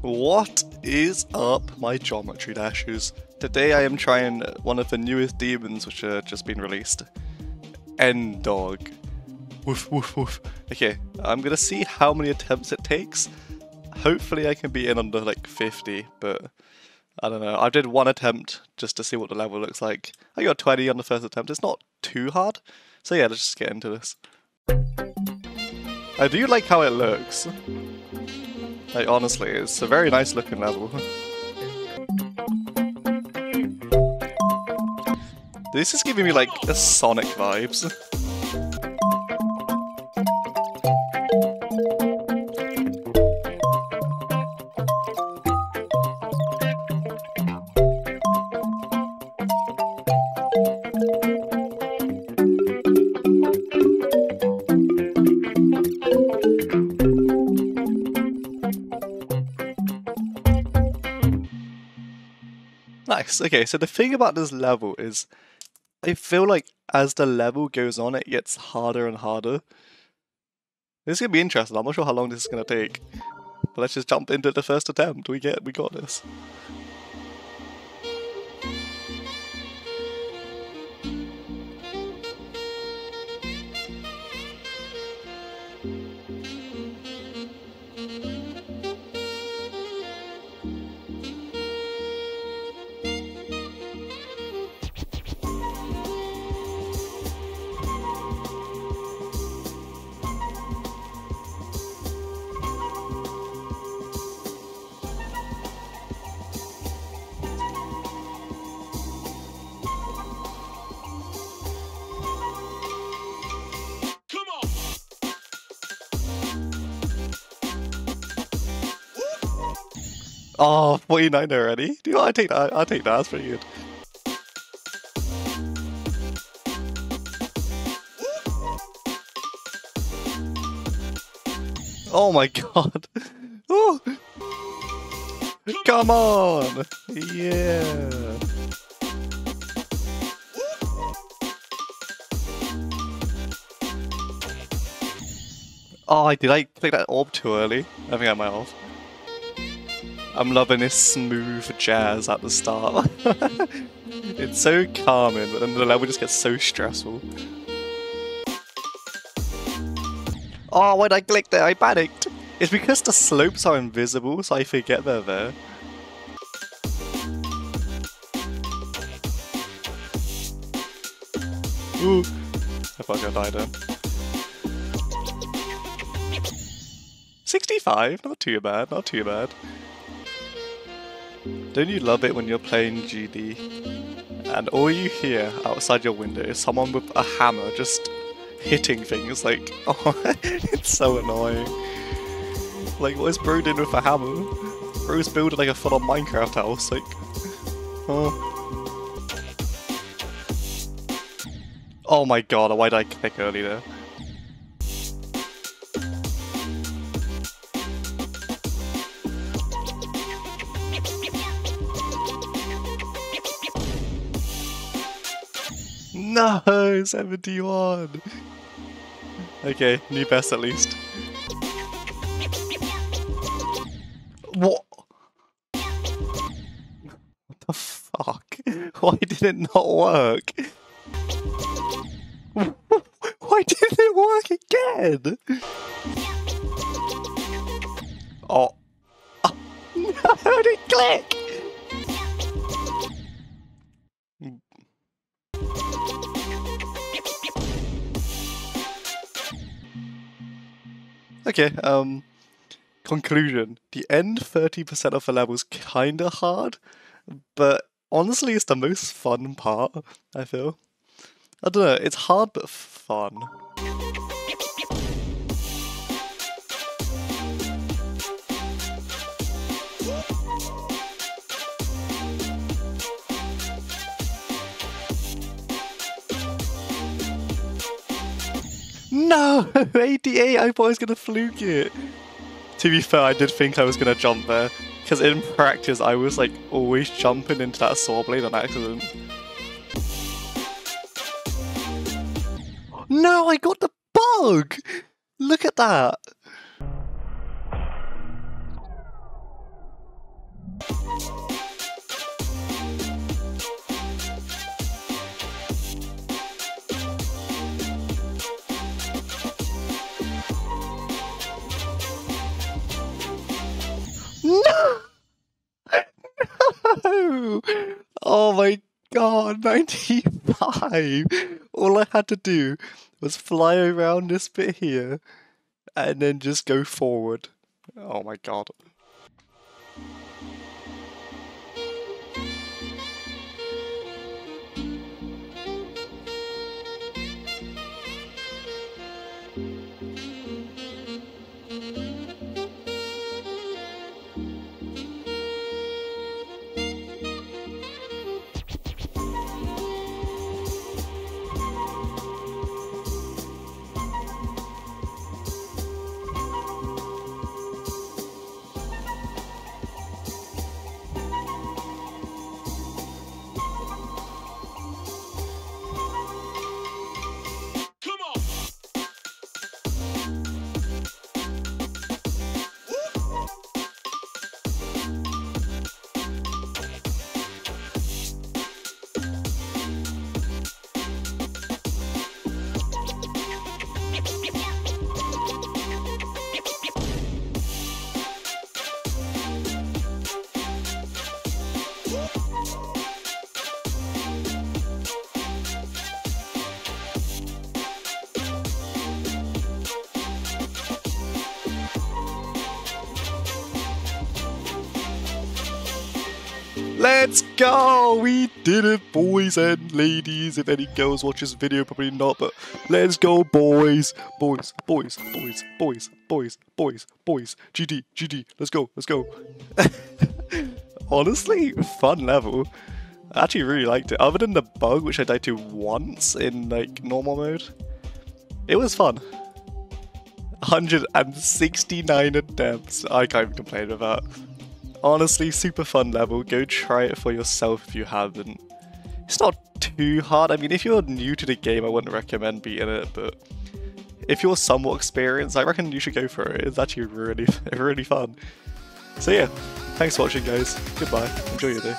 What is up, my geometry dashers? Today I am trying one of the newest demons which have just been released. Endog. Woof woof woof. Okay, I'm gonna see how many attempts it takes. Hopefully I can be in under like 50, but I don't know. I did one attempt just to see what the level looks like. I got 20 on the first attempt. It's not too hard. So yeah, let's just get into this. I do like how it looks. Like honestly, it's a very nice looking level. This is giving me like a Sonic vibes. Nice. Okay, so the thing about this level is I feel like as the level goes on, it gets harder and harder. This is gonna be interesting. I'm not sure how long this is gonna take. But let's just jump into the first attempt. We get we got this. Oh, 49 already? Do you know, I take that. I'll take that. That's pretty good. Oh my god. Oh. Come on. Yeah. Oh, did I click that orb too early? I think I might have. I'm loving this smooth jazz at the start. it's so calming, but then the level just gets so stressful. Oh, when I clicked there, I panicked. It's because the slopes are invisible, so I forget they're there. Ooh, I thought I was gonna die then. 65, not too bad, not too bad. Don't you love it when you're playing GD and all you hear outside your window is someone with a hammer just hitting things like, oh, it's so annoying. Like, what is bro doing with a hammer? Bro's building like a full-on Minecraft house, like, oh. Oh my god, why did I click early there? No, 71. Okay, new best at least. What? What the fuck? Why did it not work? Why didn't it work again? Oh. oh. How did it click? Okay, um, conclusion. The end 30% of the level's kinda hard, but honestly it's the most fun part, I feel. I don't know, it's hard but fun. No! 88! I thought I was gonna fluke it! To be fair, I did think I was gonna jump there. Because in practice, I was like always jumping into that saw blade on accident. No, I got the bug! Look at that! Oh my god, 95! All I had to do was fly around this bit here and then just go forward. Oh my god. Let's go! We did it, boys and ladies. If any girls watch this video, probably not, but let's go, boys. Boys, boys, boys, boys, boys, boys, boys. GD, GD, let's go, let's go. Honestly, fun level. I actually really liked it. Other than the bug, which I died to once in like normal mode, it was fun. 169 attempts. I can't even complain about that. Honestly, super fun level. Go try it for yourself if you haven't. It's not too hard. I mean, if you're new to the game, I wouldn't recommend beating it, but if you're somewhat experienced, I reckon you should go for it. It's actually really, really fun. So yeah, thanks for watching guys. Goodbye. Enjoy your day.